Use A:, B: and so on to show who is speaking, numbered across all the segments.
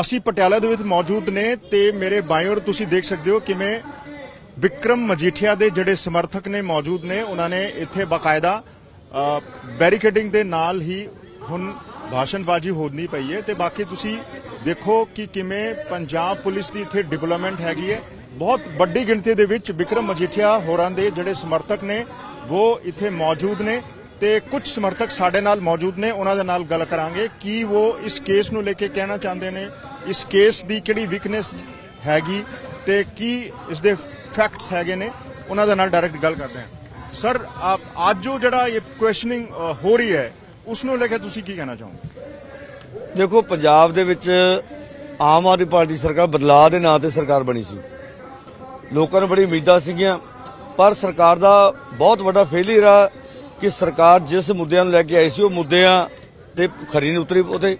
A: ਅਸੀਂ ਪਟਿਆਲਾ ਦੇ ਵਿੱਚ ਮੌਜੂਦ ਨੇ ਤੇ ਮੇਰੇ ਬਾਈਓਰ ਤੁਸੀਂ ਦੇਖ ਸਕਦੇ ਹੋ ਕਿਵੇਂ ਵਿਕਰਮ ਮਜੀਠੀਆ ਦੇ ਜਿਹੜੇ ਸਮਰਥਕ ਨੇ ਮੌਜੂਦ ਨੇ, ਉਹਨਾਂ ਨੇ ਇੱਥੇ ਬਕਾਇਦਾ ਬੈਰੀਕੇਡਿੰਗ ਦੇ ਨਾਲ ਹੀ ਹੁਣ ਭਾਸ਼ਣਬਾਜ਼ੀ ਹੋਣੀ ਪਈ ਹੈ ਤੇ ਬਾਕੀ ਤੁਸੀਂ ਦੇਖੋ ਕਿ ਕਿਵੇਂ ਪੰਜਾਬ ਪੁਲਿਸ ਦੀ ਇੱਥੇ ਡਿਵੈਲਪਮੈਂਟ ਹੈਗੀ ਹੈ। ਬਹੁਤ ਵੱਡੀ ਗਿਣਤੀ ਦੇ ਵਿੱਚ ਵਿਕਰਮ ਮਜੀਠੀਆ ਹੋਰਾਂ ਦੇ ਜਿਹੜੇ ਸਮਰਥਕ ਨੇ, ਉਹ ਇੱਥੇ ਮੌਜੂਦ ਨੇ ਤੇ ਕੁਝ ਸਮਰਥਕ ਸਾਡੇ ਨਾਲ ਮੌਜੂਦ ਨੇ, ਉਹਨਾਂ ਦੇ ਨਾਲ ਗੱਲ ਕਰਾਂਗੇ। ਕਿ ਉਹ ਇਸ ਕੇਸ ਨੂੰ ਲੈ ਕੇ ਕਹਿਣਾ ਚਾਹੁੰਦੇ ਨੇ? ਇਸ ਕੇਸ ਦੀ ਕਿਹੜੀ ਵੀਕਨੈਸ ਹੈਗੀ ਤੇ ਕੀ ਇਸ ਦੇ ਫੈਕਟਸ ਹੈਗੇ ਨੇ, ਉਹਨਾਂ ਦੇ ਨਾਲ ਡਾਇਰੈਕਟ ਗੱਲ ਕਰਦੇ ਹਾਂ। ਸਰ ਆਪ ਅੱਜ ਜੋ ਜਿਹੜਾ ਇਹ ਕੁਐਸਚਨਿੰਗ ਹੋ ਰਹੀ ਹੈ ਉਸ ਨੂੰ ਲੈ ਕੇ ਤੁਸੀਂ ਕੀ ਕਹਿਣਾ ਚਾਹੋਗੇ?
B: ਦੇਖੋ, ਪੰਜਾਬ ਦੇ ਵਿੱਚ ਆਮ ਆਦਮੀ ਪਾਰਟੀ ਸਰਕਾਰ ਬਦਲਾਅ ਦੇ ਨਾਂ ਤੇ ਸਰਕਾਰ ਬਣੀ ਸੀ। ਲੋਕਾਂ ਨੂੰ ਬੜੀ ਉਮੀਦਾਂ ਸੀਗੀਆਂ, ਪਰ ਸਰਕਾਰ ਦਾ ਬਹੁਤ ਵੱਡਾ ਫੇਲਿਅਰ ਆ ਕਿ ਸਰਕਾਰ ਜਿਸ ਮੁੱਦਿਆਂ ਨੂੰ ਲੈ ਕੇ ਆਈ ਸੀ, ਉਹ ਮੁੱਦਿਆਂ ਤੇ ਖਰੀ ਨਹੀਂ ਉਤਰੀ ਉਹਦੇ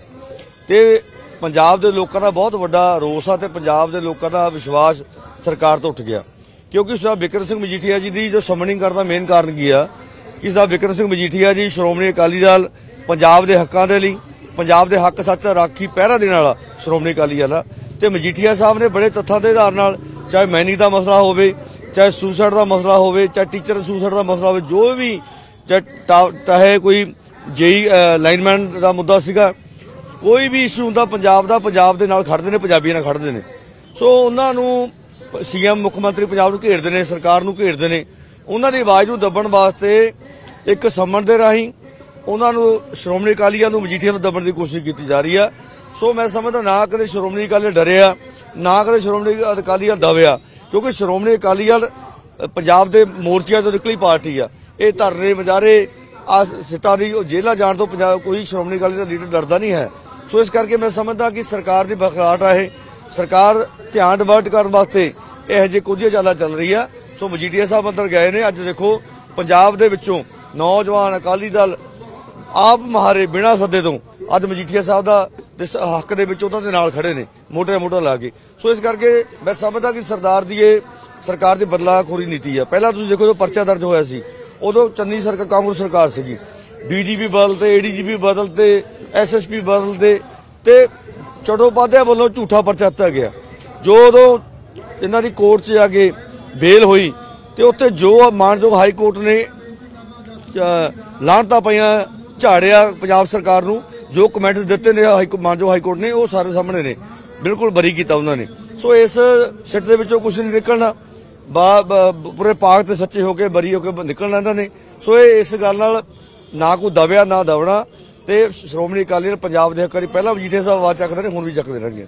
B: ਤੇ ਪੰਜਾਬ ਦੇ ਲੋਕਾਂ ਦਾ ਬਹੁਤ ਵੱਡਾ ਰੋਸ ਆ ਤੇ ਪੰਜਾਬ ਦੇ ਲੋਕਾਂ ਦਾ ਵਿਸ਼ਵਾਸ ਸਰਕਾਰ ਤੋਂ ਉੱਠ ਗਿਆ। ਕਿਉਂਕਿ ਸਾਹਿਬ ਬਿਕਰਮ ਸਿੰਘ ਮਜੀਠੀਆ ਜੀ ਦੀ ਜੋ ਸਮਨਿੰਗ ਕਰਨ ਦਾ ਮੇਨ ਕਾਰਨ ਕੀ ਆ? ਕਿ ਸਾਹਿਬ ਬਿਕਰਮ ਸਿੰਘ ਮਜੀਠੀਆ ਜੀ, ਸ਼੍ਰੋਮਣੀ ਅਕਾਲੀ ਦਲ, ਪੰਜਾਬ ਦੇ ਹੱਕਾਂ ਦੇ ਲਈ, ਪੰਜਾਬ ਦੇ ਹੱਕ ਸੱਚ ਰਾਖੀ ਪਹਿਰਾ ਦੇਣ ਵਾਲਾ ਸ਼੍ਰੋਮਣੀ ਅਕਾਲੀ ਦਲ ਆ। ਤੇ ਮਜੀਠੀਆ ਸਾਹਿਬ ਨੇ ਬੜੇ ਤੱਥਾਂ ਦੇ ਆਧਾਰ ਨਾਲ ਚਾਹੇ ਮੈਨਿੰਗ ਦਾ ਮਸਲਾ ਹੋਵੇ, ਚਾਹੇ ਸੁਸਾਈਡ ਦਾ ਮਸਲਾ ਹੋਵੇ, ਚਾਹੇ ਟੀਚਰ ਸੁਸਾਈਡ ਦਾ ਮਸਲਾ ਹੋਵੇ, ਜੋ ਵੀ ਚਾਹੇ ਚਾਹੇ ਕੋਈ ਜੇਈ ਲਾਈਨਮੈਨ ਦਾ ਮੁੱਦਾ ਸੀਗਾ ਕੋਈ ਵੀ ਇਸ਼ੂ ਹੁੰਦਾ, ਪੰਜਾਬ ਦਾ, ਪੰਜਾਬ ਦੇ ਨਾਲ ਖੜਦੇ ਨੇ, ਪੰਜਾਬੀਆਂ ਨਾਲ ਖੜਦੇ ਨੇ। ਸੋ ਉਹਨਾਂ ਨੂੰ ਸੀਐਮ ਮੁੱਖ ਮੰਤਰੀ ਪੰਜਾਬ ਨੂੰ ਘੇਰਦੇ ਨੇ, ਸਰਕਾਰ ਨੂੰ ਘੇਰਦੇ ਨੇ। ਉਹਨਾਂ ਦੀ ਆਵਾਜ਼ ਨੂੰ ਦੱਬਣ ਵਾਸਤੇ ਇੱਕ ਸੰਮਣ ਦੇ ਰਾਹੀਂ ਉਹਨਾਂ ਨੂੰ ਸ਼੍ਰੋਮਣੀ ਅਕਾਲੀਆਂ ਨੂੰ, ਮਜੀਠੀਆ ਨੂੰ ਦੱਬਣ ਦੀ ਕੋਸ਼ਿਸ਼ ਕੀਤੀ ਜਾ ਰਹੀ ਆ। ਸੋ ਮੈਂ ਸਮਝਦਾ ਨਾ ਕਦੇ ਸ਼੍ਰੋਮਣੀ ਅਕਾਲੀ ਡਰਿਆ, ਨਾ ਕਦੇ ਸ਼੍ਰੋਮਣੀ ਅਕਾਲੀਆਂ ਦਬਿਆ, ਕਿਉਂਕਿ ਸ਼੍ਰੋਮਣੀ ਅਕਾਲੀਆਂ, ਪੰਜਾਬ ਦੇ ਮੋਰਚਿਆਂ ਤੋਂ ਨਿਕਲੀ ਪਾਰਟੀ ਆ। ਇਹ ਧਰਨੇ ਮਜਾਰੇ ਆ ਸਿੱਟਾਂ ਦੀ ਜੇਲਾ ਜਾਣ ਤੋਂ ਪੰਜਾਬ, ਕੋਈ ਸ਼੍ਰੋਮਣੀ ਅਕਾਲੀ ਦਾ ਲੀਡਰ ਡਰਦਾ ਨਹੀਂ ਹੈ। ਸੋ ਇਸ ਕਰਕੇ ਮੈਂ ਸਮਝਦਾ ਕਿ ਸਰਕਾਰ ਦੀ ਬਖਲਾਟ ਆ ਇਹ। ਸਰਕਾਰ ਧਿਆਨ ਡਿਵਰਟ ਕਰਨ ਵਾਸਤੇ ਇਹੋ ਜਿਹੀ ਕੁਝ ਚਾਲਾ ਚੱਲ ਰਹੀ ਆ। ਸੋ ਮਜੀਠੀਆ ਸਾਹਿਬ ਅੰਦਰ ਗਏ ਨੇ। ਅੱਜ ਦੇਖੋ, ਪੰਜਾਬ ਦੇ ਵਿੱਚੋਂ ਨੌਜਵਾਨ ਅਕਾਲੀ ਦਲ ਆਪ ਮਹਾਰੇ ਬਿਨਾ ਸੱਦੇ ਤੋਂ ਅੱਜ ਮਜੀਠੀਆ ਸਾਹਿਬ ਦਾ ਹੱਕ ਦੇ ਵਿੱਚ ਉਹਨਾਂ ਦੇ ਨਾਲ ਖੜੇ ਨੇ ਮੋਟੇ ਮੋਟਾ ਲਾ ਕੇ। ਸੋ ਇਸ ਕਰਕੇ ਮੈਂ ਸਮਝਦਾ ਕਿ ਸਰਦਾਰ ਦੀ ਇਹ ਸਰਕਾਰ ਦੀ ਬਦਲਾਖੋਰੀ ਨੀਤੀ ਆ। ਪਹਿਲਾਂ ਤੁਸੀਂ ਦੇਖੋ ਜੋ ਪਰਚਾ ਦਰਜ ਹੋਇਆ ਸੀ, ਉਦੋਂ ਚੰਨੀ ਸਰਕਾਰ, ਕਾਂਗਰਸ ਸਰਕਾਰ ਸੀਗੀ। ਡੀਜੀਪੀ ਬਦਲ ਤੇ ਏਡੀਜੀਪੀ ਬਦਲਤੇ ਐਸਐਸਪੀ ਬਦਲ ਤੇ ਤੇ ਚਟੋਪਾਧਿਆ ਵੱਲੋਂ ਝੂਠਾ ਪਰਚਾ ਦਿੱਤਾ ਗਿਆ। ਜੋ ਉਦੋਂ ਇਹਨਾਂ ਦੀ ਕੋਰਟ 'ਚ ਜਾ ਕੇ ਬੇਲ ਹੋਈ ਤੇ ਉੱਥੇ ਜੋ ਮਾਨਯੋਗ ਹਾਈ ਕੋਰਟ ਨੇ ਲਾਂਟਾ ਪਈਆਂ, ਝਾੜਿਆ ਪੰਜਾਬ ਸਰਕਾਰ ਨੂੰ, ਜੋ ਕਮੈਂਟ ਦਿੱਤੇ ਨੇ ਹਾਈ ਮਾਨਯੋਗ ਹਾਈ ਕੋਰਟ ਨੇ, ਉਹ ਸਾਰੇ ਸਾਹਮਣੇ ਨੇ। ਬਿਲਕੁਲ ਬਰੀ ਕੀਤਾ ਉਹਨਾਂ ਨੇ। ਸੋ ਇਸ ਸਿੱਟ ਦੇ ਵਿੱਚੋਂ ਕੁਝ ਨਹੀਂ ਨਿਕਲਣਾ। ਬਾ, ਪੂਰੇ ਪਾਕ ਤੇ ਸੱਚੇ ਹੋ ਕੇ, ਬਰੀ ਹੋ ਕੇ ਨਿਕਲਣਾ ਇਹਨਾਂ ਨੇ। ਸੋ ਇਹ ਇਸ ਗੱਲ ਨਾਲ ਨਾ ਕੋਈ ਦਬਿਆ ਨਾ ਦਵਣਾ ਤੇ ਸ਼੍ਰੋਮਣੀ ਅਕਾਲੀ ਦਲ ਪੰਜਾਬ ਦੇ ਹੱਕਾਂ ਦੀ ਪਹਿਲਾਂ ਮਜੀਠੇ ਸਾਹਿਬ ਆਵਾਜ਼ ਚੱਕਦੇ ਨੇ ਹੁਣ ਵੀ ਚੱਕਦੇ ਰਹਿਣਗੇ।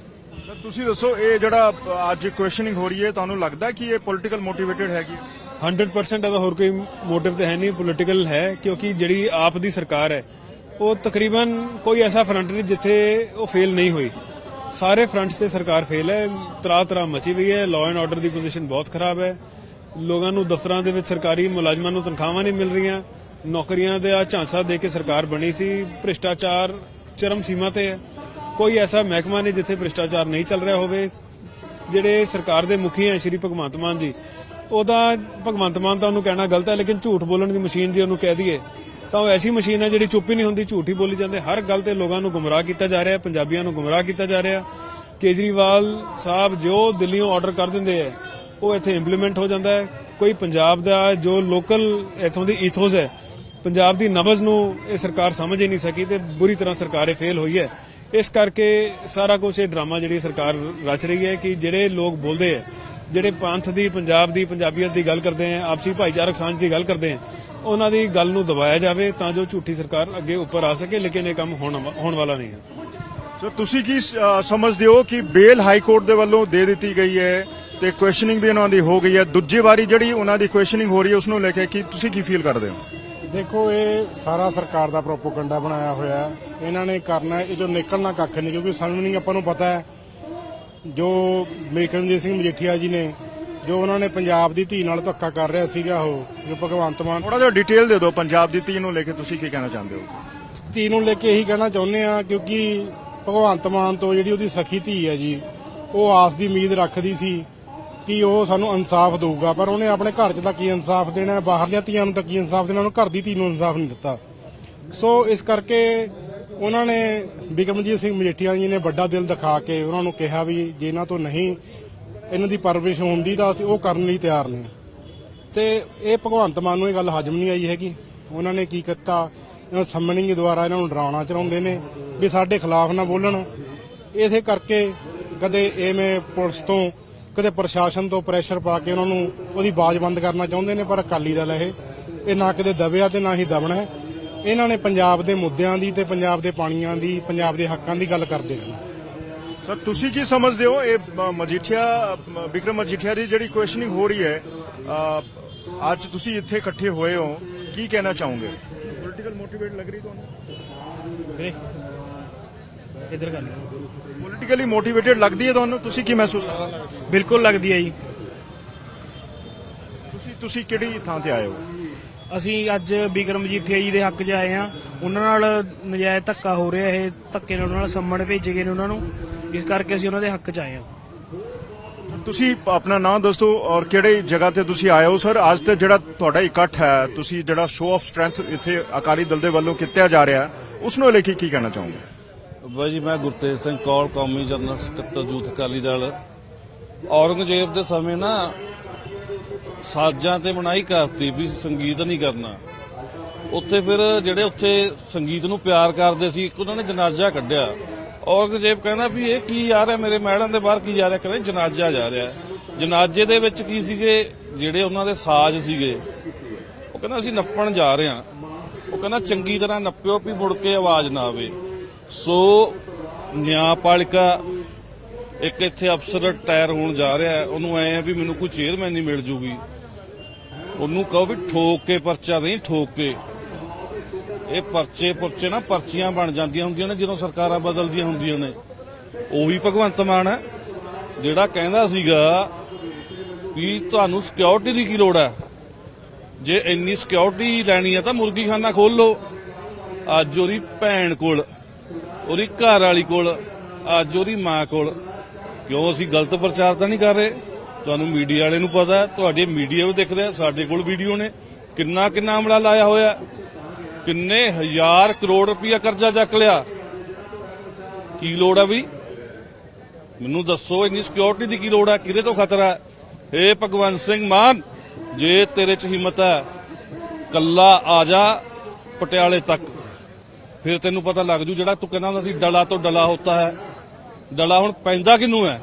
A: ਤੁਸੀਂ ਦੱਸੋ ਇਹ ਜਿਹੜਾ ਅੱਜ ਕੁਐਸਚਨਿੰਗ ਹੋ ਰਹੀ ਹੈ ਤੁਹਾਨੂੰ ਲੱਗਦਾ ਕਿ ਇਹ ਪੋਲਿਟੀਕਲ ਮੋਟੀਵੇਟਡ ਹੈਗੀ
C: 100% ਇਹਦਾ ਹੋਰ ਕੋਈ ਮੋਟਿਵ ਤੇ ਹੈ ਨਹੀਂ ਪੋਲਿਟੀਕਲ ਹੈ ਕਿਉਂਕਿ ਜਿਹੜੀ ਆਪ ਦੀ ਸਰਕਾਰ ਹੈ ਉਹ ਤਕਰੀਬਨ ਕੋਈ ਐਸਾ ਫਰੰਟ ਨਹੀਂ ਜਿੱਥੇ ਉਹ ਫੇਲ ਨਹੀਂ ਹੋਈ। ਸਾਰੇ ਫਰੰਟਸ ਤੇ ਸਰਕਾਰ ਫੇਲ ਹੈ ਤਰਾ ਤਰਾ ਮਚੀ ਹੋਈ ਹੈ ਲਾਅ ਐਂਡ ਆਰਡਰ ਦੀ ਪੋਜੀਸ਼ਨ ਬਹੁਤ ਖਰਾਬ ਹੈ। ਲੋਕਾਂ ਨੂੰ ਦਫ਼ਤਰਾਂ ਦੇ ਵਿੱਚ ਸਰਕਾਰੀ ਮੁਲਾਜ਼ਮਾਂ ਨੂੰ ਤਨਖਾਹਾਂ ਨਹੀਂ ਮਿਲ ਰਹੀਆਂ। ਨੌਕਰੀਆਂ ਦੇ ਆ ਝਾਂਸਾ ਦੇ ਕੇ ਸਰਕਾਰ ਬਣੀ ਸੀ। ਭ੍ਰਿਸ਼ਟਾਚਾਰ ਚਰਮ ਸੀਮਾ ਤੇ ਹੈ। ਕੋਈ ਐਸਾ ਮਹਿਕਮਾ ਨਹੀਂ ਜਿੱਥੇ ਭ੍ਰਿਸ਼ਟਾਚਾਰ ਨਹੀਂ ਚੱਲ ਰਿਹਾ ਹੋਵੇ। ਜਿਹੜੇ ਸਰਕਾਰ ਦੇ ਮੁਖੀ ਹੈ ਸ਼੍ਰੀ ਭਗਵੰਤ ਮਾਨ ਜੀ, ਉਹਦਾ ਭਗਵੰਤ ਮਾਨ ਤਾਂ ਉਹਨੂੰ ਕਹਿਣਾ ਗਲਤ ਹੈ, ਲੇਕਿਨ ਝੂਠ ਬੋਲਣ ਦੀ ਮਸ਼ੀਨ ਜੇ ਉਹਨੂੰ ਕਹਿ ਦਈਏ, ਤਾਂ ਉਹ ਐਸੀ ਮਸ਼ੀਨ ਹੈ ਜਿਹੜੀ ਚੁੱਪ ਹੀ ਨਹੀਂ ਹੁੰਦੀ। ਝੂਠ ਹੀ ਬੋਲੀ ਜਾਂਦੇ। ਹਰ ਗੱਲ ਤੇ ਲੋਕਾਂ ਨੂੰ ਗੁੰਮਰਾਹ ਕੀਤਾ ਜਾ ਰਿਹਾ ਹੈ ਪੰਜਾਬੀਆਂ ਨੂੰ ਗੁੰਮਰਾਹ ਕੀਤਾ ਜਾ ਰਿਹਾ। ਕੇਜਰੀਵਾਲ ਸਾਹਿਬ ਜੋ ਦਿੱਲੀੋਂ ਆਰਡਰ ਕਰ ਦਿੰਦੇ ਹੈ, ਉਹ ਇੱਥੇ ਇੰਪਲੀਮੈਂਟ ਹੋ ਜਾਂਦਾ ਹੈ। ਕੋਈ ਪੰਜਾਬ ਦਾ ਜੋ ਲੋਕਲ ਇਥੋਂ ਦੀ ਈਥੋਸ ਹੈ ਪੰਜਾਬ ਦੀ ਨਬਜ਼ ਨੂੰ ਇਹ ਸਰਕਾਰ ਸਮਝ ਹੀ ਨਹੀਂ ਸਕੀ ਤੇ ਬੁਰੀ ਤਰ੍ਹਾਂ ਸਰਕਾਰੇ ਫੇਲ ਹੋਈ ਹੈ। ਇਸ ਕਰਕੇ ਸਾਰਾ ਕੁਝ ਇਹ ਡਰਾਮਾ ਜਿਹੜੀ ਸਰਕਾਰ ਰਚ ਰਹੀ ਹੈ ਕਿ ਜਿਹੜੇ ਲੋਕ ਬੋਲਦੇ ਹੈ, ਜਿਹੜੇ ਪੰਥ ਦੀ, ਪੰਜਾਬ ਦੀ, ਪੰਜਾਬੀਅਤ ਦੀ ਗੱਲ ਕਰਦੇ ਆ ਆਪਸੀ ਭਾਈਚਾਰਕ ਸਾਂਝ ਦੀ ਗੱਲ ਕਰਦੇ ਆ ਉਹਨਾਂ ਦੀ ਗੱਲ ਨੂੰ ਦਬਾਇਆ ਜਾਵੇ ਤਾਂ ਜੋ ਝੂਠੀ ਸਰਕਾਰ ਅੱਗੇ ਉੱਪਰ ਆ ਸਕੇ, ਲੇਕਿਨ ਇਹ ਕੰਮ ਹੋਣ ਹੋਣ ਵਾਲਾ ਨਹੀਂ ਹੈ।
A: ਸੋ ਤੁਸੀਂ ਕੀ ਸਮਝਦੇ ਹੋ ਕਿ ਬੇਲ ਹਾਈ ਕੋਰਟ ਦੇ ਵੱਲੋਂ ਦੇ ਦਿੱਤੀ ਗਈ ਹੈ ਤੇ ਕੁਐਸਚਨਿੰਗ ਵੀ ਉਹਨਾਂ ਦੀ ਹੋ ਗਈ ਹੈ? ਦੂਜੀ ਵਾਰੀ ਜਿਹੜੀ ਉਹਨਾਂ ਦੀ ਕੁਐਸਚਨਿੰਗ ਹੋ ਰਹੀ ਹੈ ਉਸ ਨੂੰ ਲੈ ਕੇ ਕੀ ਤੁਸੀਂ ਕੀ ਫੀਲ ਕਰਦੇ ਹੋ?
D: ਦੇਖੋ ਇਹ ਸਾਰਾ ਸਰਕਾਰ ਦਾ ਪ੍ਰੋਪੋਗੰਡਾ ਬਣਾਇਆ ਹੋਇਆ ਹੈ। ਇਹਨਾਂ ਨੇ ਕਰਨਾ ਇਹ ਜੋ ਨਿਕਲਣਾ ਕੱਖ ਨਹੀਂ ਕਿਉਂਕਿ ਸਾਨੂੰ ਨਹੀਂ ਆਪਾਂ ਨੂੰ ਪਤਾ ਹੈ ਜੋ ਮੇਕਰਮਜੀਤ ਸਿੰਘ ਮਜੀਠੀਆ ਜੀ ਨੇ ਜੋ ਉਹਨਾਂ ਨੇ ਪੰਜਾਬ ਦੀ ਧੀ ਨਾਲ ਧੱਕਾ ਕਰ ਰਿਹਾ ਸੀਗਾ ਉਹ ਜੋ ਭਗਵੰਤ ਮਾਨ
A: ਥੋੜਾ ਜਿਹਾ ਡਿਟੇਲ ਦੇ ਦਿਓ ਪੰਜਾਬ ਦੀ ਧੀ ਨੂੰ ਲੈ ਕੇ ਤੁਸੀਂ ਕੀ ਕਹਿਣਾ ਚਾਹੁੰਦੇ ਹੋ?
D: ਧੀ ਨੂੰ ਲੈ ਕੇ ਇਹੀ ਕਹਿਣਾ ਚਾਹੁੰਦੇ ਆ ਕਿਉਂਕਿ ਭਗਵੰਤ ਮਾਨ ਤੋਂ ਜਿਹੜੀ ਉਹਦੀ ਸਖੀ ਧੀ ਹੈ ਜੀ ਉਹ ਆਸ ਦੀ ਉਮੀਦ ਰੱਖਦੀ ਸੀ। ਕਿ ਉਹ ਸਾਨੂੰ ਇਨਸਾਫ ਦੇਊਗਾ, ਪਰ ਉਹਨੇ ਆਪਣੇ ਘਰ 'ਚ ਤਾਂ ਕੀ ਇਨਸਾਫ ਦੇਣਾ ਬਾਹਰਲੀਆਂ ਧੀਆਂ ਨੂੰ ਤਾਂ ਕੀ ਇਨਸਾਫ ਦੇਣਾ? ਉਹਨੂੰ ਘਰ ਦੀ ਧੀ ਨੂੰ ਇਨਸਾਫ ਨਹੀਂ ਦਿੱਤਾ। ਸੋ ਇਸ ਕਰਕੇ ਉਹਨਾਂ ਨੇ ਬਿਕਰਮਜੀਤ ਸਿੰਘ ਮਜੀਠੀਆ ਜੀ ਨੇ ਵੱਡਾ ਦਿਲ ਦਿਖਾ ਕੇ ਉਹਨਾਂ ਨੂੰ ਕਿਹਾ ਵੀ ਜੇ ਇਹਨਾਂ ਤੋਂ ਨਹੀਂ ਇਹਨਾਂ ਦੀ ਪਰਵਰਿਸ਼ ਹੁੰਦੀ ਤਾਂ ਅਸੀਂ ਉਹ ਕਰਨ ਲਈ ਤਿਆਰ ਨੇ। ਤੇ ਇਹ ਭਗਵੰਤ ਮਾਨ ਨੂੰ ਇਹ ਗੱਲ ਹਜਮ ਨਹੀਂ ਆਈ ਹੈਗੀ। ਉਹਨਾਂ ਨੇ ਕੀ ਕੀਤਾ? ਇਹਨਾਂ ਸੰਮਣਿੰਗ ਦੁਆਰਾ ਇਹਨਾਂ ਨੂੰ ਡਰਾਉਣਾ ਚਾਹੁੰਦੇ ਨੇ ਵੀ ਸਾਡੇ ਖਿਲਾਫ ਨਾ ਬੋਲਣ। ਇਸੇ ਕਰਕੇ ਕਦੇ ਐਵੇਂ ਪੁਲਿਸ ਤੋਂ ਕਦੇ ਪ੍ਰਸ਼ਾਸਨ ਤੋਂ ਪ੍ਰੈਸ਼ਰ ਪਾ ਕੇ ਉਹਨਾਂ ਨੂੰ ਉਹਦੀ ਬਾਜ਼ ਬੰਦ ਕਰਨਾ ਚਾਹੁੰਦੇ ਨੇ ਪਰ ਅਕਾਲੀ ਦਲ ਇਹ ਇਹ ਨਾ ਕਿਤੇ ਦਬਿਆ ਤੇ ਨਾ ਹੀ ਦਬਣਾ ਹੈ। ਇਹਨਾਂ ਨੇ ਪੰਜਾਬ ਦੇ ਮੁੱਦਿਆਂ ਦੀ ਤੇ ਪੰਜਾਬ ਦੇ ਪਾਣੀਆਂ ਦੀ ਪੰਜਾਬ ਦੇ ਹੱਕਾਂ ਦੀ ਗੱਲ ਕਰਦੇ ਨੇ।
A: ਸਰ ਤੁਸੀਂ ਕੀ ਸਮਝਦੇ ਹੋ ਇਹ ਮਜੀਠੀਆ ਵਿਕਰਮ ਮਜੀਠੀਆ ਦੀ ਜਿਹੜੀ ਕੁਐਸਚਨਿੰਗ ਹੋ ਰਹੀ ਹੈ ਅ, ਅੱਜ ਤੁਸੀਂ ਇੱਥੇ ਇਕੱਠੇ ਹੋਏ ਹੋ ਕੀ ਕਹਿਣਾ ਚਾਹੋਗੇ? ਪੋਲੀਟੀਕਲ ਮੋਟੀਵੇਟ ਲੱਗ ਰਹੀ ਤੁਹਾਨੂੰ?
E: ਇਧਰ ਕਰ
A: ਪੋਲੀਟੀਕਲੀ ਮੋਟੀਵੇਟਡ ਲੱਗਦੀ ਹੈ ਤੁਹਾਨੂੰ? ਤੁਸੀਂ ਕੀ ਮਹਿਸੂਸ ਕਰਦੇ ਹੋ?
E: ਬਿਲਕੁਲ ਲੱਗਦੀ ਹੈ ਜੀ।
A: ਤੁਸੀਂ ਤੁਸੀਂ ਕਿਹੜੀ ਥਾਂ ਤੇ ਆਏ ਹੋ?
E: ਅਸੀਂ ਅੱਜ ਬਿਕਰਮ ਜੀਠੀਆ ਜੀ ਦੇ ਹੱਕ 'ਚ ਆਏ ਆ ਉਹਨਾਂ ਨਾਲ ਨਜਾਇਜ਼ ਧੱਕਾ ਹੋ ਰਿਹਾ ਇਹ। ਧੱਕੇ ਨਾਲ ਉਹਨਾਂ ਨਾਲ ਸੰਮਣ ਭੇਜੇ ਗਏ ਨੇ ਉਹਨਾਂ ਨੂੰ। ਇਸ ਕਰਕੇ ਅਸੀਂ ਉਹਨਾਂ ਦੇ ਹੱਕ 'ਚ ਆਏ ਆ
A: ਤੁਸੀਂ ਆਪਣਾ ਨਾਮ ਦੱਸੋ ਔਰ ਕਿਹੜੀ ਜਗ੍ਹਾ ਤੇ ਤੁਸੀਂ ਆਏ ਹੋ ਸਰ? ਅੱਜ ਤੇ ਜਿਹੜਾ ਤੁਹਾਡਾ ਇਕੱਠ ਹੈ ਤੁਸੀਂ ਜਿਹੜਾ ਸ਼ੋਅ ਆਫ ਸਟਰੈਂਥ ਇੱਥੇ ਅਕਾਲੀ ਦਲ ਦੇ ਵੱਲੋਂ ਕੀਤਾ ਜਾ ਰਿਹਾ ਉਸ ਨੂੰ ਲੈ ਕੇ ਕੀ ਕਹਿਣਾ ਚਾਹੋਗੇ?
F: ਬਾਈ ਜੀ, ਮੈਂ ਗੁਰਤੇਜ ਸਿੰਘ ਕੌਲ ਕੌਮੀ ਜਨਰਲ ਸਕੱਤਰ ਯੂਥ ਅਕਾਲੀ ਦਲ। ਔਰੰਗਜ਼ੇਬ ਦੇ ਸਮੇਂ ਨਾ ਸਾਜ਼ਾਂ ਤੇ ਮਨਾਈ ਕਰਤੀ ਵੀ ਸੰਗੀਤ ਨਹੀਂ ਕਰਨਾ। ਉੱਥੇ ਫਿਰ ਜਿਹੜੇ ਉੱਥੇ ਸੰਗੀਤ ਨੂੰ ਪਿਆਰ ਕਰਦੇ ਸੀ, ਇੱਕ ਉਹਨਾਂ ਨੇ ਜਨਾਜ਼ਾ ਕੱਢਿਆ। ਔਰੰਗਜ਼ੇਬ ਕਹਿੰਦਾ ਵੀ ਇਹ ਕੀ ਜਾ ਰਿਹਾ ਮੇਰੇ ਮਹਿਲਾਂ ਦੇ ਬਾਹਰ ਕੀ ਜਾ ਰਿਹਾ? ਕਹਿੰਦੇ ਜਨਾਜ਼ਾ ਜਾ ਰਿਹਾ ਜਨਾਜ਼ੇ ਦੇ ਵਿੱਚ ਕੀ ਸੀਗੇ? ਜਿਹੜੇ ਉਹਨਾਂ ਦੇ ਸਾਜ਼ ਸੀਗੇ। ਉਹ ਕਹਿੰਦਾ ਅਸੀਂ ਨੱਪਣ ਜਾ ਰਹੇ ਹਾਂ। ਉਹ ਕਹਿੰਦਾ ਚੰਗੀ ਤਰ੍ਹਾਂ ਨੱਪਿਓ ਵੀ ਮੁੜ ਕੇ ਆਵਾਜ਼ ਨਾ ਆਵੇ। ਸੋ ਨਿਆਂਪਾਲਿਕਾ ਇੱਕ ਇੱਥੇ ਅਫਸਰ ਰਿਟਾਇਰ ਹੋਣ ਜਾ ਰਿਹਾ ਹੈ, ਉਹਨੂੰ ਐ ਆ ਵੀ ਮੈਨੂੰ ਕੋਈ ਚੇਅਰਮੈਨ ਨਹੀਂ ਮਿਲ ਜੂਗੀ। ਉਹਨੂੰ ਕਹੋ ਵੀ ਠੋਕ ਕੇ ਪਰਚਾ ਨਹੀਂ ਠੋਕ। ਕੇ ਇਹ ਪਰਚੇ ਪੁਰਚੇ ਨਾ ਪਰਚੀਆਂ ਬਣ ਜਾਂਦੀਆਂ ਹੁੰਦੀਆਂ ਨੇ ਜਦੋਂ ਸਰਕਾਰਾਂ ਬਦਲਦੀਆਂ ਹੁੰਦੀਆਂ ਨੇ। ਉਹੀ ਭਗਵੰਤ ਮਾਨ ਹੈ ਜਿਹੜਾ ਕਹਿੰਦਾ ਸੀਗਾ ਵੀ ਤੁਹਾਨੂੰ ਸਿਕਿਉਰਿਟੀ ਦੀ ਕੀ ਲੋੜ ਹੈ? ਜੇ ਇੰਨੀ ਸਿਕਿਉਰਿਟੀ ਲੈਣੀ ਹੈ ਤਾਂ ਮੁਰਗੀਖਾਨਾ ਖੋਲ ਲਓ। ਅੱਜ ਉਹਦੀ ਭੈਣ ਕੋਲ ਉਹਦੀ ਘਰ ਵਾਲੀ ਕੋਲ, ਅੱਜ ਉਹਦੀ ਮਾਂ ਕੋਲ। ਕਿਉਂ ਅਸੀਂ ਗਲਤ ਪ੍ਰਚਾਰ ਤਾਂ ਨਹੀਂ ਕਰ ਰਹੇ? ਤੁਹਾਨੂੰ ਮੀਡੀਆ ਵਾਲੇ ਨੂੰ ਪਤਾ, ਤੁਹਾਡੇ ਮੀਡੀਆ ਵੀ ਦਿਖ ਰਿਹਾ ਸਾਡੇ ਕੋਲ ਵੀਡੀਓ ਨੇ। ਕਿੰਨਾ ਕਿੰਨਾ ਅਮਲਾ ਲਾਇਆ ਹੋਇਆ ਕਿੰਨੇ ਹਜ਼ਾਰ ਕਰੋੜ ਰੁਪਇਆ ਕਰਜ਼ਾ ਚੱਕ ਲਿਆ। ਕੀ ਲੋੜ ਆ ਵੀ? ਮੈਨੂੰ ਦੱਸੋ, ਇੰਨੀ ਸਿਕਿਉਰਿਟੀ ਦੀ ਕੀ ਲੋੜ ਹੈ ਕਿਹਦੇ ਤੋਂ ਖਤਰਾ ਹੈ ਭਗਵੰਤ ਸਿੰਘ ਮਾਨ, ਜੇ ਤੇਰੇ ਚ ਹਿੰਮਤ ਹੈ, ਕੱਲਾ ਆ ਜਾ ਪਟਿਆਲੇ ਤੱਕ। ਫਿਰ ਤੈਨੂੰ ਪਤਾ ਲੱਗ ਜੂ ਜਿਹੜਾ ਤੂੰ ਕਹਿੰਦਾ ਹੁੰਦਾ ਸੀ, ਡਲਾ ਤੋਂ ਡਲਾ ਹੁੰਦਾ ਹੈ। ਡਲਾ ਹੁਣ ਪੈਂਦਾ ਕਿਨੂੰ ਹੈ?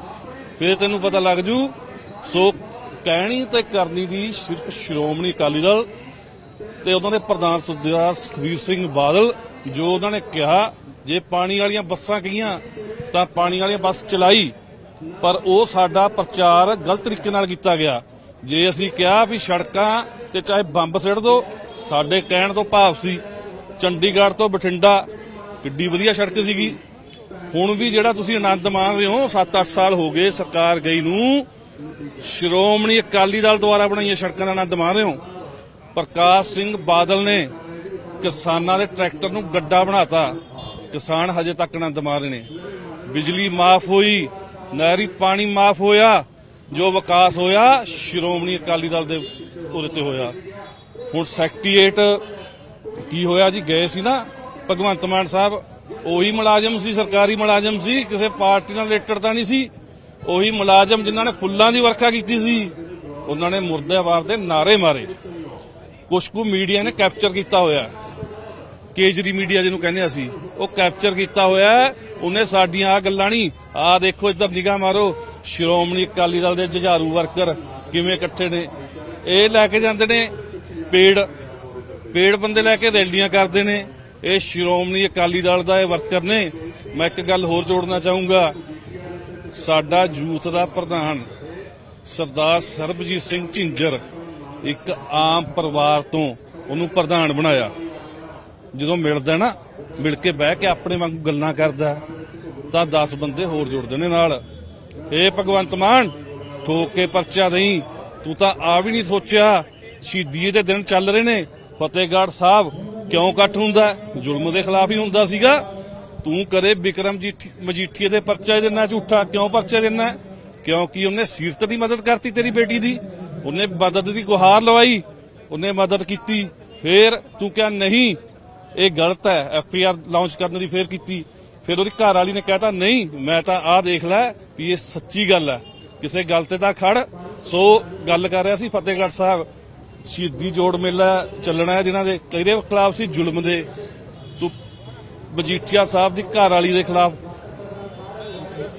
F: ਫਿਰ ਤੈਨੂੰ ਪਤਾ ਲੱਗ ਜੂ, ਸੋ ਕਹਿਣੀ ਤੇ ਕਰਨੀ ਦੀ ਸਿਰਫ ਸ਼੍ਰੋਮਣੀ ਅਕਾਲੀ ਦਲ ਤੇ ਉਹਨਾਂ ਦੇ ਪ੍ਰਧਾਨ ਸਰਦਾਰ ਸੁਖਬੀਰ ਸਿੰਘ ਬਾਦਲ, ਜੋ ਉਹਨਾਂ ਨੇ ਕਿਹਾ, ਜੇ ਪਾਣੀ ਵਾਲੀਆਂ ਬੱਸਾਂ ਗਈਆਂ, ਤਾਂ ਪਾਣੀ ਵਾਲੀਆਂ ਬੱਸ ਚਲਾਈ, ਪਰ ਉਹ ਸਾਡਾ ਪ੍ਰਚਾਰ ਗਲਤ ਤਰੀਕੇ ਨਾਲ ਕੀਤਾ ਗਿਆ। ਜੇ ਅਸੀਂ ਕਿਹਾ ਵੀ ਸੜਕਾਂ ਤੇ ਚਾਹੇ ਬੰਬ ਸਿੱਟ ਦੋ, ਸਾਡੇ ਕਹਿਣ ਤੋਂ ਭਾਵ ਸੀ ਚੰਡੀਗੜ੍ਹ ਤੋਂ ਬਠਿੰਡਾ, ਕਿੱਡੀ ਵਧੀਆ ਸੜਕ ਸੀਗੀ। ਹੁਣ ਵੀ ਜਿਹੜਾ ਤੁਸੀਂ ਆਨੰਦ ਮਾਣ ਰਹੇ ਹੋ 7-8 ਸਾਲ ਹੋ ਗਏ ਸਰਕਾਰ ਗਈ ਨੂੰ। ਸ਼੍ਰੋਮਣੀ ਅਕਾਲੀ ਦਲ ਦੁਆਰਾ ਬਣਾਈਆਂ ਸੜਕਾਂ ਦਾ ਆਨੰਦ ਮਾਣ ਰਹੇ ਹੋ। ਪ੍ਰਕਾਸ਼ ਸਿੰਘ ਬਾਦਲ ਨੇ ਕਿਸਾਨਾਂ ਦੇ ਟਰੈਕਟਰ ਨੂੰ ਗੱਡਾ ਬਣਾਤਾ। ਕਿਸਾਨ ਹਜੇ ਤੱਕ ਆਨੰਦ ਮਾਣ ਰਹੇ ਨੇ। ਬਿਜਲੀ ਮਾਫ ਹੋਈ, ਨਹਿਰੀ ਪਾਣੀ ਮਾਫ ਹੋਇਆ, ਜੋ ਵਿਕਾਸ ਹੋਇਆ, ਸ਼੍ਰੋਮਣੀ ਅਕਾਲੀ ਦਲ ਦੇ ਉਹਦੇ ਤੇ ਹੋਇਆ। ਹੁਣ ਸੈਕਟਰੀਏਟ ਕੀ ਹੋਇਆ ਜੀ? ਗਏ ਸੀ ਨਾ ਭਗਵੰਤ ਮਾਨ ਸਾਹਿਬ, ਉਹੀ ਮੁਲਾਜ਼ਮ ਸੀ, ਸਰਕਾਰੀ ਮੁਲਾਜ਼ਮ ਸੀ, ਕਿਸੇ ਪਾਰਟੀ ਨਾਲ ਰਿਲੇਟਡ ਤਾਂ ਨਹੀਂ ਸੀ। ਉਹੀ ਮੁਲਾਜ਼ਮ ਜਿਨ੍ਹਾਂ ਨੇ ਫੁੱਲਾਂ ਦੀ ਵਰਖਾ ਕੀਤੀ ਸੀ, ਉਹਨਾਂ ਨੇ ਮੁਰਦਾਬਾਦ ਦੇ ਨਾਰੇ ਮਾਰੇ। ਕੁਛ ਕੁ ਮੀਡੀਆ ਨੇ ਕੈਪਚਰ ਕੀਤਾ ਹੋਇਆ। ਕੇਜਰੀ ਮੀਡੀਆ ਜਿਹਨੂੰ ਕਹਿੰਦੇ ਅਸੀਂ, ਉਹ ਕੈਪਚਰ ਕੀਤਾ ਹੋਇਆ। ਉਹਨੇ ਸਾਡੀਆਂ ਆ ਗੱਲਾਂ ਨਹੀਂ ਆ ਦੇਖੋ, ਇੱਧਰ ਨਿਗਾਹ ਮਾਰੋ। ਸ਼੍ਰੋਮਣੀ ਅਕਾਲੀ ਦਲ ਦੇ ਜੁਝਾਰੂ ਵਰਕਰ ਕਿਵੇਂ ਇਕੱਠੇ ਨੇ? ਇਹ ਲੈ ਕੇ ਜਾਂਦੇ ਨੇ ਪੇੜ ਪੇੜ ਬੰਦੇ ਲੈ ਕੇ ਰੈਲੀਆਂ ਕਰਦੇ ਨੇ। ਇਹ ਸ਼੍ਰੋਮਣੀ ਅਕਾਲੀ ਦਲ ਦਾ ਇਹ ਵਰਕਰ ਨੇ। ਮੈਂ ਇੱਕ ਗੱਲ ਹੋਰ ਜੋੜਨਾ ਚਾਹੂੰਗਾ। ਸਾਡਾ ਯੂਥ ਦਾ ਪ੍ਰਧਾਨ ਸਰਦਾਰ ਸਰਬਜੀਤ ਸਿੰਘ ਝਿੰਜਰ ਇੱਕ ਆਮ ਪਰਿਵਾਰ ਤੋਂ ਉਹਨੂੰ ਪ੍ਰਧਾਨ ਬਣਾਇਆ। ਜਦੋਂ ਮਿਲਦਾ ਨਾ, ਮਿਲ ਕੇ ਬਹਿ ਕੇ ਆਪਣੇ ਵਾਂਗੂ ਗੱਲਾਂ ਕਰਦਾ, ਤਾਂ 10 ਬੰਦੇ ਹੋਰ ਜੁੜਦੇ ਨੇ ਨਾਲ। ਇਹ ਭਗਵੰਤ ਮਾਨ, ਠੋਕ ਕੇ ਪਰਚਾ ਨਹੀਂ ਤੂੰ ਤਾਂ ਆ ਵੀ ਨਹੀਂ ਸੋਚਿਆ। ਸ਼ਹੀਦੀ ਦੇ ਦਿਨ ਚੱਲ ਰਹੇ ਨੇ। ਫਤਿਹਗੜ੍ਹ ਸਾਹਿਬ ਕਿਉਂ ਇਕੱਠ ਹੁੰਦਾ ਜ਼ੁਲਮ ਦੇ ਖਿਲਾਫ ਹੀ ਹੁੰਦਾ ਸੀਗਾ। ਤੂੰ ਕਰੇ ਬਿਕਰਮ ਮਜੀਠੀਏ ਦੇ ਪਰਚੇ ਦੇਣਾ ਝੂਠਾ। ਕਿਉਂ ਪਰਚੇ ਦੇਣਾ ਕਿਉਂਕਿ ਉਹਨੇ ਸੀਰਤ ਦੀ ਮਦਦ ਕਰਤੀ ਤੇਰੀ ਬੇਟੀ ਦੀ। ਉਹਨੇ ਮਦਦ ਦੀ ਗੁਹਾਰ ਲਵਾਈ। ਉਹਨੇ ਮਦਦ ਕੀਤੀ। ਫੇਰ ਤੂੰ ਕਿਹਾ, ਨਹੀਂ, ਇਹ ਗਲਤ ਹੈ। ਐਫ ਆਈ ਆਰ ਲਾਂਚ ਕਰਨ ਦੀ ਫੇਰ ਕੀਤੀ। ਫਿਰ ਉਹਦੀ ਘਰ ਵਾਲੀ ਨੇ ਕਹਿਤਾ, ਨਹੀਂ, ਮੈਂ ਤਾਂ ਆਹ ਦੇਖ ਲੈ ਵੀ ਇਹ ਸੱਚੀ ਗੱਲ ਹੈ। ਕਿਸੇ ਗੱਲ ਤੇ ਤਾਂ ਖੜ। ਸੋ ਗੱਲ ਕਰ ਰਿਹਾ ਸੀ ਫਤਿਹਗੜ੍ਹ ਸਾਹਿਬ। ਸ਼ਹੀਦੀ ਜੋੜ ਮੇਲਾ ਚੱਲਣਾ ਹੈ ਜਿਨ੍ਹਾਂ ਦੇ ਕਿਹਦੇ ਖਿਲਾਫ ਸੀ ਜ਼ੁਲਮ ਦੇ ਤੂੰ ਮਜੀਠੀਆ ਸਾਹਿਬ ਦੀ ਘਰ ਵਾਲੀ ਦੇ ਖਿਲਾਫ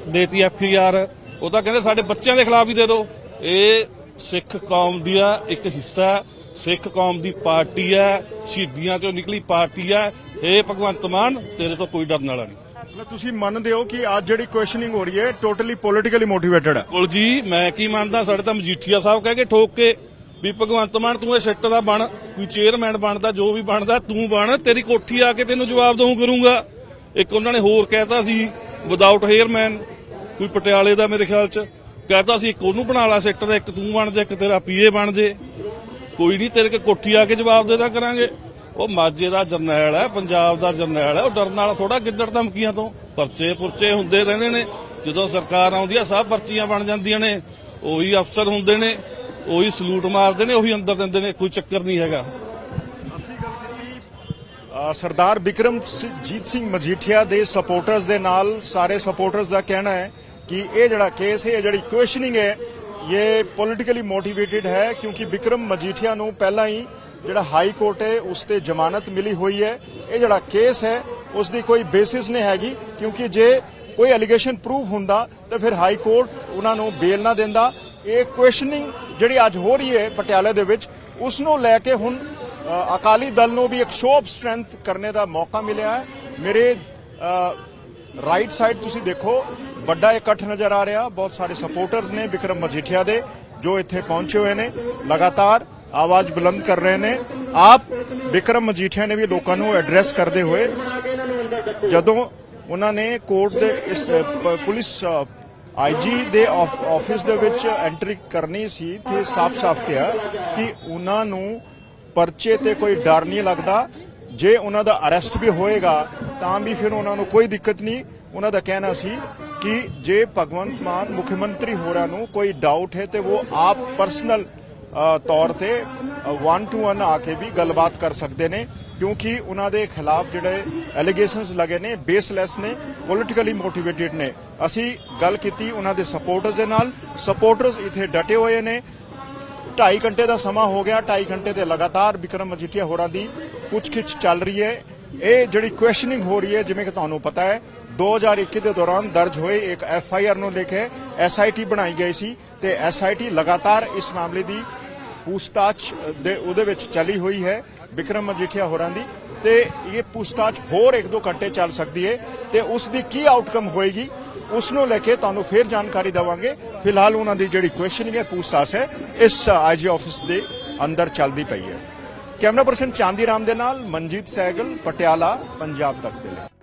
F: ਦੇਤੀ ਐਫ ਆਰ। ਉਹ ਤਾਂ ਕਹਿੰਦੇ ਸਾਡੇ ਬੱਚਿਆਂ ਦੇ ਖਿਲਾਫ ਹੀ ਦੇ ਦਿਓ ਇਹ ਸਿੱਖ ਕੌਮ ਦਾ ਇੱਕ ਹਿੱਸਾ ਸਿੱਖ ਕੌਮ ਦੀ ਪਾਰਟੀ ਹੈ ਸ਼ਹੀਦੀਆਂ ਚੋਂ ਨਿਕਲੀ ਪਾਰਟੀ ਹੈ। ਇਹ ਭਗਵੰਤ ਮਾਨ ਤੇਰੇ ਤੋਂ ਕੋਈ ਡਰਨ ਵਾਲਾ ਨਹੀਂ।
A: ਮਤਲਬ ਤੁਸੀਂ ਮੰਨਦੇ ਹੋ ਕਿ ਅੱਜ ਜਿਹੜੀ ਕੁਐਸਚਨਿੰਗ ਹੋ ਰਹੀ ਹੈ ਟੋਟਲੀ ਪੋਲਿਟਿਕਲੀ ਮੋਟੀਵੇਟਡ ਹੈ?
F: ਕੁਲ ਜੀ ਮੈਂ ਕੀ ਮੰਨਦਾ ਸਾਡੇ ਤਾਂ ਮਜੀਠੀਆ ਸਾਹਿਬ ਕਹਿ ਕੇ ਠੋਕ ਕੇ ਵੀ ਭਗਵੰਤ ਮਾਨ, ਤੂੰ ਇਹ ਸਿੱਟ ਦਾ ਬਣ, ਕੋਈ ਚੇਅਰਮੈਨ ਬਣਦਾ, ਜੋ ਵੀ ਬਣਦਾ, ਤੂੰ ਬਣ, ਤੇਰੀ ਕੋਠੀ ਆ ਕੇ ਤੈਨੂੰ ਜਵਾਬ ਦਊਂ ਕਰੂੰਗਾ। ਇੱਕ ਉਹਨਾਂ ਨੇ ਹੋਰ ਕਹਿਤਾ ਸੀ ਵਿਦਆਊਟ ਹੇਅਰਮੈਨ ਕੋਈ ਪਟਿਆਲੇ ਦਾ ਮੇਰੇ ਖਿਆਲ ਚ। ਕਹਿਤਾ ਸੀ, ਇੱਕ ਉਹਨੂੰ ਬਣਾ ਲਾ ਸਿੱਟ ਦਾ, ਇੱਕ ਤੂੰ ਬਣ ਜਾ, ਇੱਕ ਤੇਰਾ ਪੀਏ ਬਣ ਜੇ। ਕੋਈ ਨਹੀਂ, ਤੇਰੇ ਕੇ ਕੋਠੀ ਆ ਕੇ ਜਵਾਬ ਦੇਦਾ ਕਰਾਂਗੇ। ਉਹ ਮਾਝੇ ਦਾ ਜਰਨੈਲ ਹੈ, ਪੰਜਾਬ ਦਾ ਜਰਨੈਲ ਹੈ, ਉਹ ਡਰਨ ਵਾਲਾ ਥੋੜਾ ਗਿੱਦੜ ਧਮਕੀਆਂ ਤੋਂ। ਪਰਚੇ ਪੁਰਚੇ ਹੁੰਦੇ ਰਹਿੰਦੇ ਨੇ। ਜਦੋਂ ਸਰਕਾਰ ਆਉਂਦੀ ਆ, ਸਭ ਪਰਚੀਆਂ ਬਣ ਜਾਂਦੀਆਂ ਨੇ। ਉਹੀ ਅਫਸਰ ਹੁੰਦੇ ਨੇ। ਉਹੀ ਸਲੂਟ ਮਾਰਦੇ ਨੇ, ਉਹੀ ਅੰਦਰ ਦਿੰਦੇ ਨੇ, ਕੋਈ ਚੱਕਰ ਨਹੀਂ ਹੈਗਾ।
A: ਅਸੀਂ ਗੱਲ ਕੀਤੀ ਸਿੰਘ ਮਜੀਠੀਆ ਦੇ ਸਪੋਰਟਰਸ ਦੇ ਨਾਲ। ਸਾਰੇ ਸਪੋਰਟਰਸ ਦਾ ਕਹਿਣਾ ਹੈ ਕਿ ਇਹ ਜਿਹੜਾ ਕੇਸ ਹੈ ਜਿਹੜੀ ਕੁਐਸਚਨਿੰਗ ਹੈ, ਇਹ ਪੋਲਿਟਿਕਲੀ ਮੋਟੀਵੇਟਿਡ ਹੈ, ਕਿਉਂਕਿ ਬਿਕਰਮ ਮਜੀਠੀਆ ਨੂੰ ਪਹਿਲਾਂ ਹੀ ਜਿਹੜਾ ਹਾਈ ਕੋਰਟ ਹੈ, ਉਸ ਤੇ ਜ਼ਮਾਨਤ ਮਿਲੀ ਹੋਈ ਹੈ। ਇਹ ਜਿਹੜਾ ਕੇਸ ਹੈ, ਉਸ ਦੀ ਕੋਈ ਬੇਸਿਸ ਨਹੀਂ ਹੈਗੀ, ਕਿਉਂਕਿ ਜੇ ਕੋਈ ਐਲੀਗੇਸ਼ਨ ਪ੍ਰੂਵ ਹੁੰਦਾ, ਤਾਂ ਫਿਰ ਹਾਈ ਕੋਰਟ ਉਹਨਾਂ ਨੂੰ ਬੇਲ ਨਾ ਦਿੰਦਾ। ਇਹ ਕੁਐਸਚਨਿੰਗ ਜਿਹੜੀ ਅੱਜ ਹੋ ਰਹੀ ਹੈ ਪਟਿਆਲੇ ਦੇ ਵਿੱਚ ਉਸ ਨੂੰ ਲੈ ਕੇ ਹੁਣ ਅਕਾਲੀ ਦਲ ਨੂੰ ਵੀ ਇੱਕ ਸ਼ੋਅ ਆਫ ਸਟਰੈਂਥ ਕਰਨੇ ਦਾ ਮੌਕਾ ਮਿਲਿਆ ਹੈ। ਮੇਰੇ ਰਾਈਟ ਸਾਈਡ ਤੁਸੀਂ ਦੇਖੋ, ਵੱਡਾ ਇਕੱਠ ਨਜ਼ਰ ਆ ਰਿਹਾ। ਬਹੁਤ ਸਾਰੇ ਸਪੋਰਟਰਸ ਨੇ, ਵਿਕਰਮ ਮਜੀਠੀਆ ਦੇ, ਜੋ ਇੱਥੇ ਪਹੁੰਚੇ ਹੋਏ ਨੇ। ਲਗਾਤਾਰ ਆਵਾਜ਼ ਬੁਲੰਦ ਕਰ ਰਹੇ ਨੇ। ਆਪ ਵਿਕਰਮ ਮਜੀਠੀਆ ਨੇ ਵੀ ਲੋਕਾਂ ਨੂੰ ਐਡਰੈਸ ਕਰਦੇ ਹੋਏ, ਜਦੋਂ ਉਹਨਾਂ ਨੇ ਕੋਰਟ ਦੇ, ਇਸ ਪੁਲਿਸ ਆਈਜੀ ਦੇ ਆਫਿਸ ਦੇ ਵਿੱਚ ਐਂਟਰੀ ਕਰਨੀ ਸੀ ਤੇ ਸਾਫ਼-ਸਾਫ਼ ਕਿਹਾ ਕਿ ਉਹਨਾਂ ਨੂੰ ਪਰਚੇ ਤੇ ਕੋਈ ਡਰ ਨਹੀਂ ਲੱਗਦਾ। ਜੇ ਉਹਨਾਂ ਦਾ ਅਰੈਸਟ ਵੀ ਹੋਏਗਾ, ਤਾਂ ਵੀ ਫਿਰ ਉਹਨਾਂ ਨੂੰ ਕੋਈ ਦਿੱਕਤ ਨਹੀਂ। ਉਹਨਾਂ ਦਾ ਕਹਿਣਾ ਸੀ ਕਿ ਜੇ ਭਗਵੰਤ ਮਾਨ ਮੁੱਖ ਮੰਤਰੀ ਹੋਰਾਂ ਨੂੰ ਕੋਈ ਡਾਊਟ ਹੈ ਤੇ ਉਹ ਆਪ ਪਰਸਨਲ ਤੌਰ ਤੇ ਵਨ ਟੂ ਵਨ ਆ ਕੇ ਵੀ ਗੱਲਬਾਤ ਕਰ ਸਕਦੇ ਨੇ, ਕਿਉਂਕਿ ਉਹਨਾਂ ਦੇ ਖਿਲਾਫ ਜਿਹੜੇ ਐਲੀਗੇਸ਼ਨਸ ਲਗੇ ਨੇ ਬੇਸਲੈਸ ਨੇ ਪੋਲਿਟਿਕਲੀ ਮੋਟੀਵੇਟਿਡ ਨੇ। ਅਸੀਂ ਗੱਲ ਕੀਤੀ ਉਹਨਾਂ ਦੇ ਸਪੋਰਟਰਸ ਦੇ ਨਾਲ। ਸਪੋਰਟਰਸ ਇੱਥੇ ਡਟੇ ਹੋਏ ਨੇ। 2.5 ਘੰਟੇ ਦਾ ਸਮਾਂ ਹੋ ਗਿਆ 2.5 ਘੰਟੇ ਤੇ ਲਗਾਤਾਰ ਵਿਕਰਮ ਮਜੀਠੀਆ ਹੋਰਾਂ ਦੀ ਪੁੱਛਗਿੱਛ ਚੱਲ ਰਹੀ ਹੈ। ਇਹ ਜਿਹੜੀ ਕੁਐਸਚਨਿੰਗ ਹੋ ਰਹੀ ਹੈ, ਜਿਵੇਂ ਕਿ ਤੁਹਾਨੂੰ ਪਤਾ ਹੈ 2021 ਦੇ ਦੌਰਾਨ ਦਰਜ ਹੋਏ ਇੱਕ ਐਫ ਆਈ ਆਰ ਨੂੰ ਲੈ ਕੇ ਐਸ ਆਈ ਟੀ ਬਣਾਈ ਗਈ ਸੀ ਤੇ ਐਸ ਆਈ ਟੀ ਲਗਾਤਾਰ ਇਸ ਮਾਮਲੇ ਦੀ ਪੁੱਛਤਾਛ ਦੇ ਉਹਦੇ ਵਿੱਚ ਚੱਲੀ ਹੋਈ ਹੈ ਵਿਕਰਮ ਮਜੀਠੀਆ ਹੋਰਾਂ ਦੀ ਤੇ ਇਹ ਪੁੱਛਤਾਛ ਹੋਰ 1-2 ਘੰਟੇ ਚੱਲ ਸਕਦੀ ਹੈ ਤੇ ਉਸ ਦੀ ਕੀ ਆਊਟਕਮ ਹੋਏਗੀ ਉਸ ਨੂੰ ਲੈ ਕੇ ਤੁਹਾਨੂੰ ਫੇਰ ਜਾਣਕਾਰੀ ਦੇਵਾਂਗੇ ਫਿਲਹਾਲ ਉਹਨਾਂ ਦੀ ਜਿਹੜੀ ਕੁਐਸਚਨਿੰਗ ਹੈ ਪੁੱਛਤਾਛ ਹੈ ਇਸ ਆਈਜੀ ਆਫਿਸ ਦੇ ਅੰਦਰ ਚੱਲਦੀ ਪਈ ਹੈ ਕੈਮਰਾ ਪਰਸਨ ਚਾਂਦੀ ਰਾਮ ਦੇ ਨਾਲ ਮਨਜੀਤ ਸੈਗਲ ਪਟਿਆਲਾ ਪੰਜਾਬ ਤੱਕ ਦੇ ਲਈ